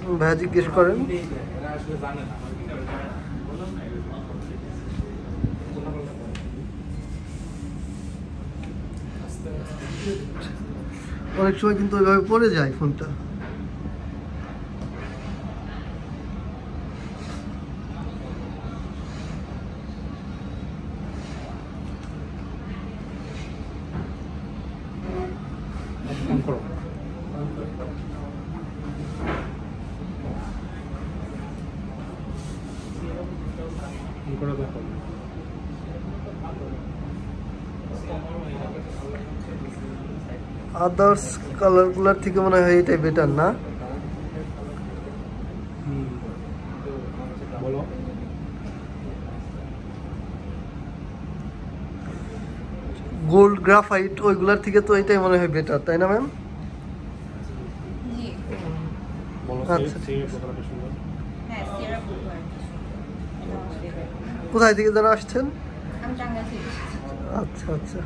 Pro ভাইয়া জিজ্ঞেস করেন। অনেক সময় কিন্তু ওইভাবে পড়ে যায় ফোনটা। আদার্স কালারগুলোর থেকে মনে হয় এটাই বেটার না? বলো। গোল্ড গ্রাফাইট ওইগুলার থেকে তো এটাই মনে হয় বেটার তাই না ম্যাম আচ্ছা। হ্যাঁ favorite। কোথায় থেকে যারা আসছেন? আচ্ছা আচ্ছা।